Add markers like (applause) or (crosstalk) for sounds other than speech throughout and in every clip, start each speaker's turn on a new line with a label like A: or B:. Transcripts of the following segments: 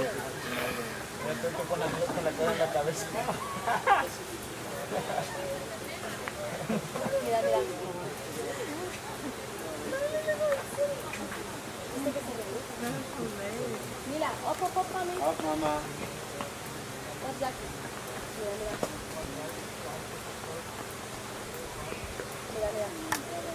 A: Atento con la con la cara en la cabeza.
B: Mira, mira. Mira, op, op, op, mami.
A: Op, mama.
B: Jackie. Mira, mira. Mira, mira. Mira, mira.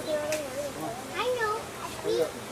A: I know.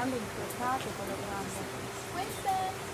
C: Legando incrociate con le gambe.
B: Winston!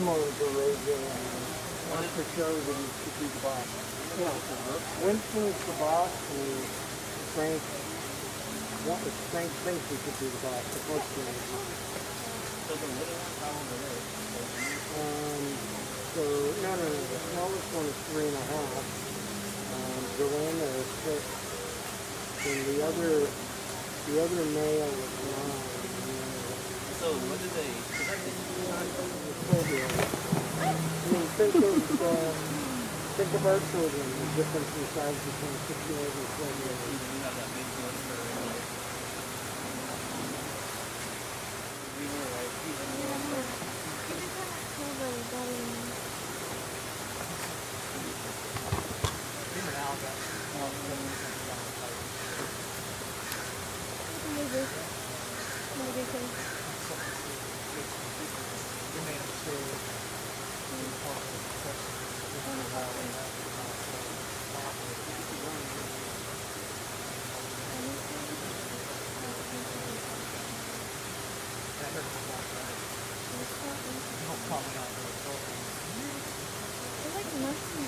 D: Hormones are raising and to show that he should be the boss. Yeah. Winston is the boss and Frank, what Frank thinks he should be the boss, the first one.
A: so the little one how old are they?
D: Um, so, no, no, no, the smallest one is three and a half. Um, Joanna is six. And the other, the other male is nine.
A: So what do they? I think
D: mean, think of, uh, think of our children, the difference in size between six-year-olds and twelve-year-olds.
A: you have that big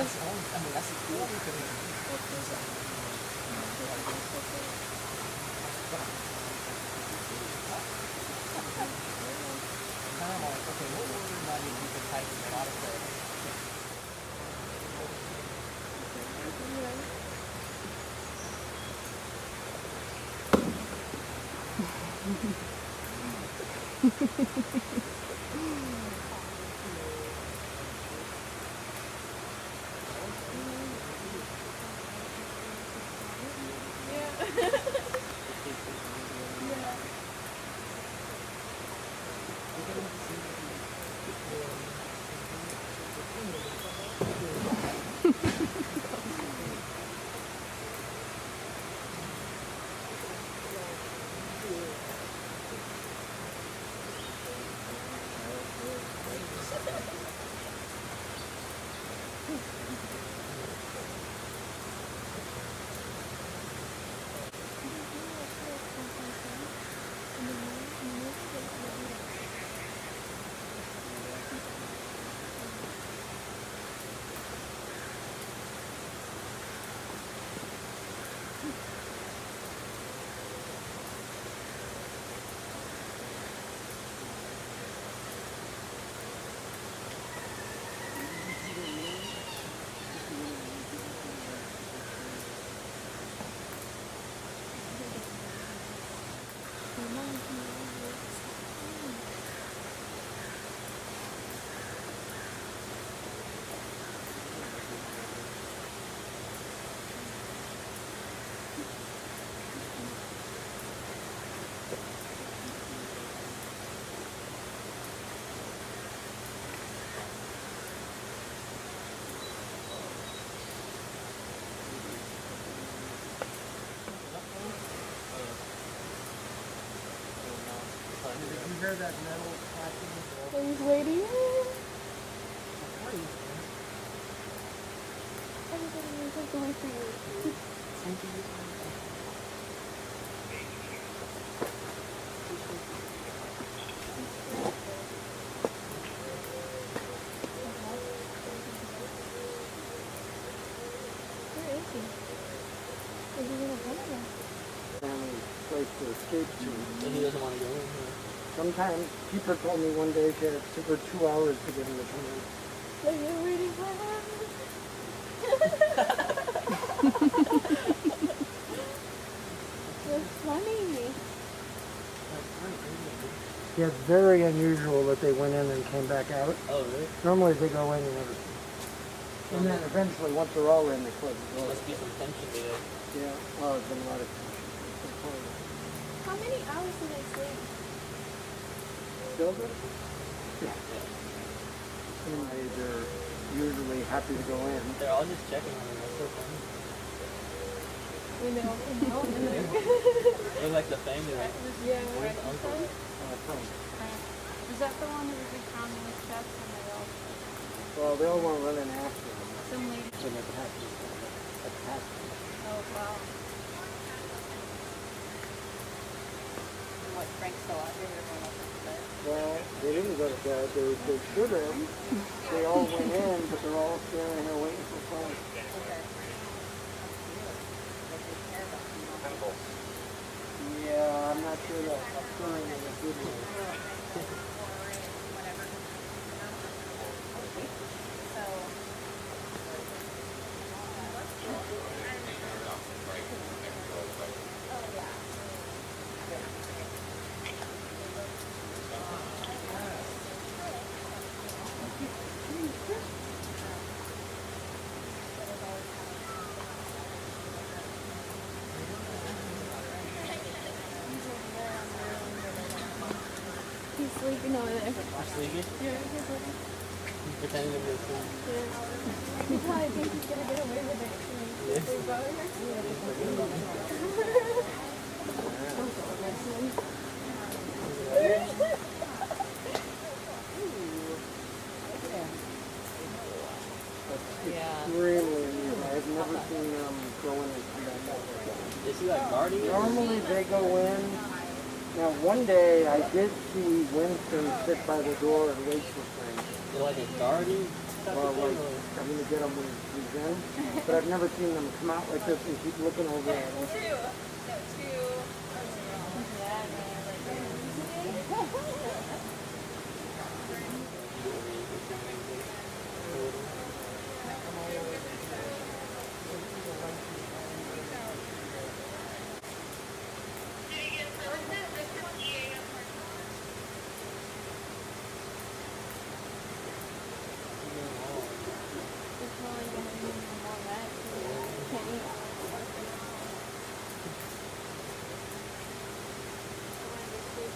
A: that's all. I mean, that's all we can do. What does that mean? Now I'm like, okay, what would remind of the type of modifier? Yeah.
D: Hehehehe hear that metal cracking?
B: I was waiting. Everybody was like going for you. Where is he? Is he gonna come again?
D: Family place to escape to.
E: And he doesn't want to go in here.
D: Sometimes Keeper told me one day she had it took her two hours to get him to come in.
B: Like you're waiting for him. That's funny.
D: Yeah, it's very unusual that they went in and came back out.
E: Oh, really?
D: Normally they go in and everything. And then eventually, once they're all in, they close the door.
E: Must be some tension there.
D: Yeah. Oh, there's been a lot of tension.
B: How many hours did they sleep?
D: Still good? Yeah. And they- they're usually happy to go in.
E: They're all just checking on him. That's so funny.
B: We know. We know. (laughs)
E: They're like the family, right?
B: yeah.
E: Where's the uncle?
D: Uh, from,
C: Is that the one that was like pounding his chest and they all
D: well, they all want to run in after him.
C: some lady
D: So they attack him. Attack him.
C: Oh wow.
F: Frank's still out here, they're going up?
D: Well, they didn't go to bed. They, they should have. They all went in, but they're all standing here waiting for Frank.
F: Okay. They take care of us, you know.
D: Yeah, I'm not sure that's occurring in a good way.
F: Whatever. So.
B: He's sleeping over there.
E: You're sleeping?
B: Yeah, he's sleeping.
E: He's pretending to be.
B: He probably thinks he's gonna get away with it.
D: I've never seen them go in and come back out
E: he like?
D: Normally they go in. Now one day I did see Winston sit by the door and wait for Frank.
E: Like a guarding type
D: Well, like, I'm gonna get him when he's in. But I've never seen them come out like this and keep looking over at him.
B: He's probably gonna need more rest. Can't eat.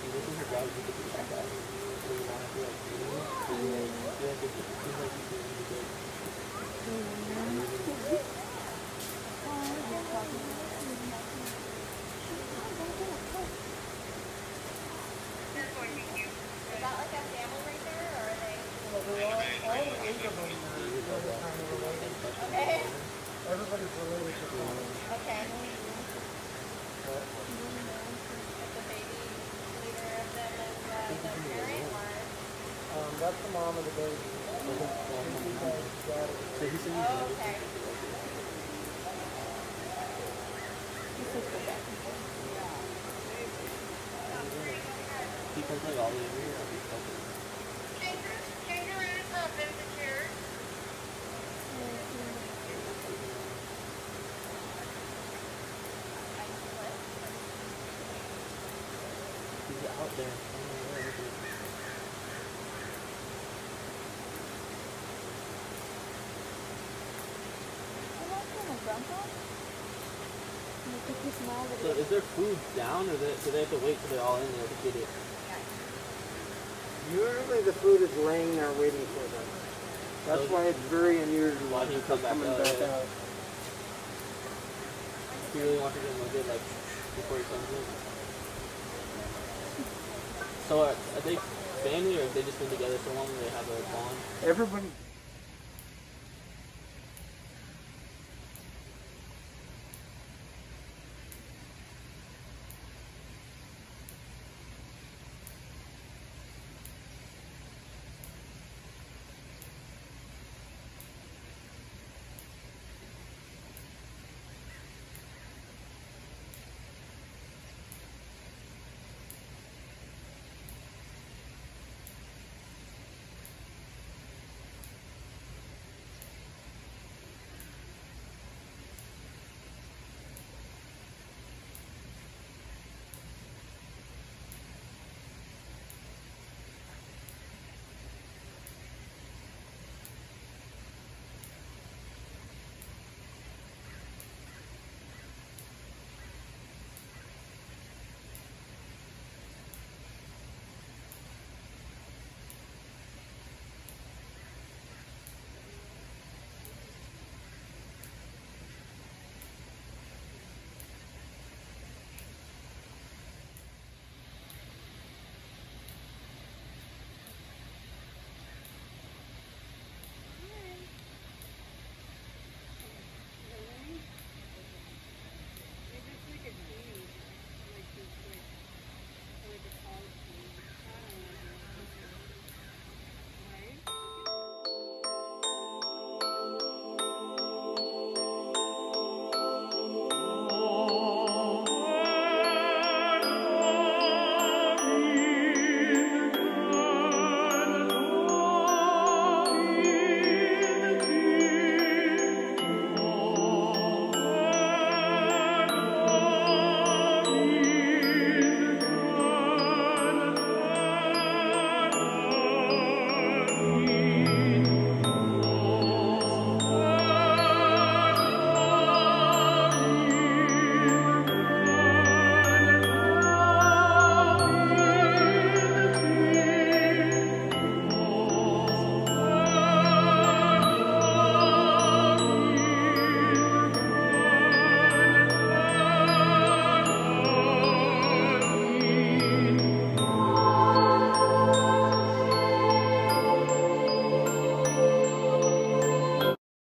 E: See, this is her job to get the check out. So you want to be like, you know, so you like, you like, it seems like you do really good.
B: Is that like a family right there, or are they? Okay.
D: Everybody's related to Frank.
B: Okay. Like the baby leader of them is uh, the parent, or?
D: Um, that's the mom of the baby. She's like daddy.
E: So he said he's
B: Oh, okay.
E: Comes like all the over here. I'll be fucking. He's out there. I don't know where he is. So is there food down, or do they have to wait till they're all in there to get it?
D: Usually the food is laying there waiting for them. That's why it's very unusual. That
E: come back
D: coming
E: out,
D: back
E: yeah.
D: out.
E: He really wants to get him a good like before he comes in. So are, are they family or have they just been together so long they have a bond?
D: Everybody